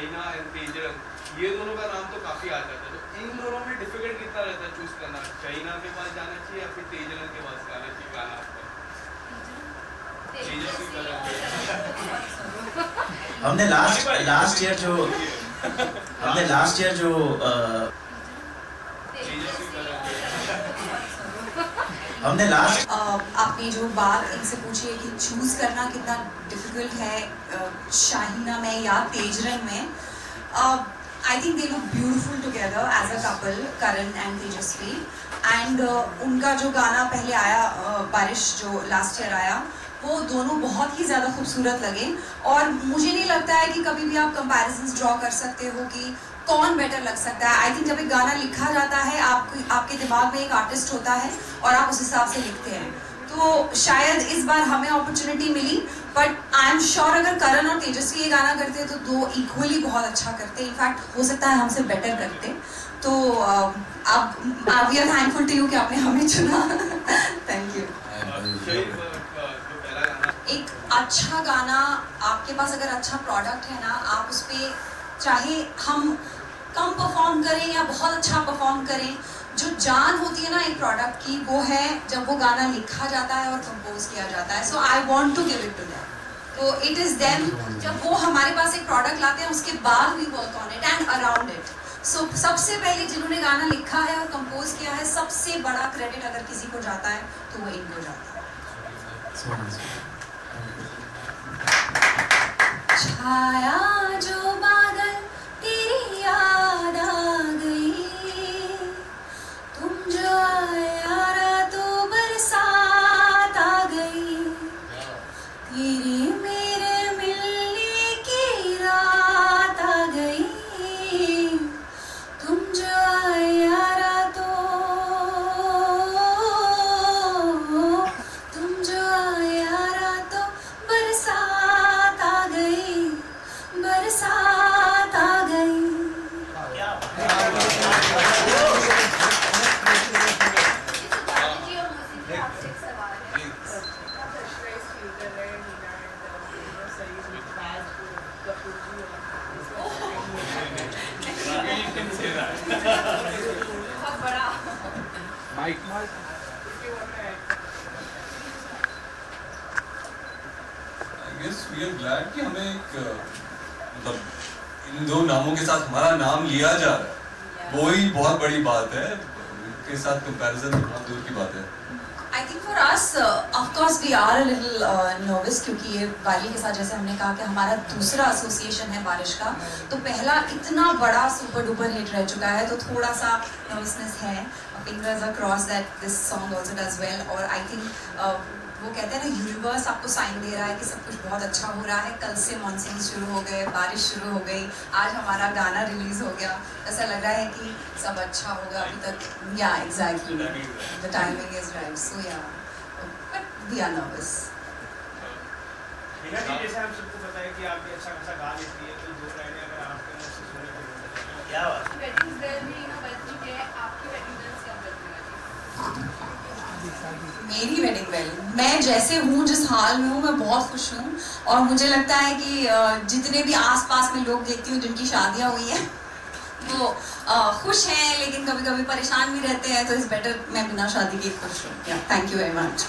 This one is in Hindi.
चाइना एंड तेजरन ये दोनों का नाम तो काफ़ी आ जाता है। तो इन दोनों में डिफ़िकल्ट कितना रहता है चूज़ करना? चाइना के पास जाना चाहिए या फिर तेजरन के पास जाना चाहिए? गाना आपका हमने लास्ट लास्ट ईयर जो हमने लास्ट ईयर जो अ, तेजस्वी कलर हमने लास्ट आपने जो बात इनसे पूछी है कि चूज़ करना कितना डिफ़िकल्ट है शाहिना शाहीना में या तेजरन में I think they look beautiful together as a couple Karan and Tejasswi and उनका जो गाना पहले आया अ, बारिश जो लास्ट ईयर आया वो दोनों बहुत ही ज़्यादा खूबसूरत लगे। और मुझे नहीं लगता है कि कभी भी आप कंपैरिजंस ड्रॉ कर सकते हो कि कौन बेटर लग सकता है। आई थिंक जब एक गाना लिखा जाता है, आपको, आपके दिमाग में एक आर्टिस्ट होता है और आप उस हिसाब से लिखते हैं। तो शायद इस बार हमें अपॉर्चुनिटी मिली बट आई एम श्योर अगर करण और तेजस्वी ये गाना करते तो दो इक्वली बहुत अच्छा करते। इनफैक्ट हो सकता है हमसे बेटर करते। तो अब we are thankful to you कि आपने हमें चुना। थैंक यू शहीद का जो पहला गाना एक अच्छा गाना आपके पास अगर अच्छा प्रोडक्ट है ना आप उस पर चाहे हम कम परफॉर्म करें या बहुत अच्छा परफॉर्म करें जो जान होती है ना एक प्रोडक्ट की वो है जब वो गाना लिखा जाता है और कंपोज किया जाता है। So I want to give it to them तो इट इज़ देम जब वो हमारे पास एक प्रोडक्ट लाते हैं उसके बाद we work on it and around it so सबसे पहले जिन्होंने गाना लिखा है और कंपोज किया है सबसे बड़ा क्रेडिट अगर किसी को जाता है तो वो इनको जाता है। वी आर ग्लैड कि हमें एक uh, मतलब इन दो नामों के साथ हमारा नाम लिया जा रहा है। वो ही बहुत बड़ी बात है। उनके साथ कंपैरिजन बहुत दूर की बात है। I think for us of course we are a little nervous क्योंकि ये वाली के साथ जैसे हमने कहा कि हमारा दूसरा एसोसिएशन है बारिश का तो पहला इतना बड़ा सुपर डुपर हिट रह चुका है तो थोड़ा सा नर्वसनेस है। Fingers are cross that this song also does well और आई थिंक वो कहते हैं ना यूनिवर्स आपको साइन दे रहा है कि सब कुछ बहुत अच्छा हो रहा है। कल से मानसून शुरू हो गए, बारिश शुरू हो गई, आज हमारा गाना रिलीज़ हो गया। ऐसा लग रहा है कि सब अच्छा होगा अभी तक। Yeah exactly the timing is right so yeah we are nervous जैसे हम सबको पता है कि आप अच्छा खासा गा लेती है तो दो लाइनें अगर आपके मुँह से सुने तो क्या बात वेडिंग बेल भी ना बज चुके हैं आपकी वेडिंग बेल्स कब बजेगा मेरी वेडिंग बेल मैं जैसे हूँ जिस हाल में हूँ मैं बहुत खुश हूँ। और मुझे लगता है कि जितने भी आसपास में लोग देखती हूँ जिनकी शादियाँ हुई हैं वो खुश हैं, लेकिन कभी कभी परेशान भी रहते हैं तो इस बेटर मैं बिना शादी के खुश हूँ। Thank you very much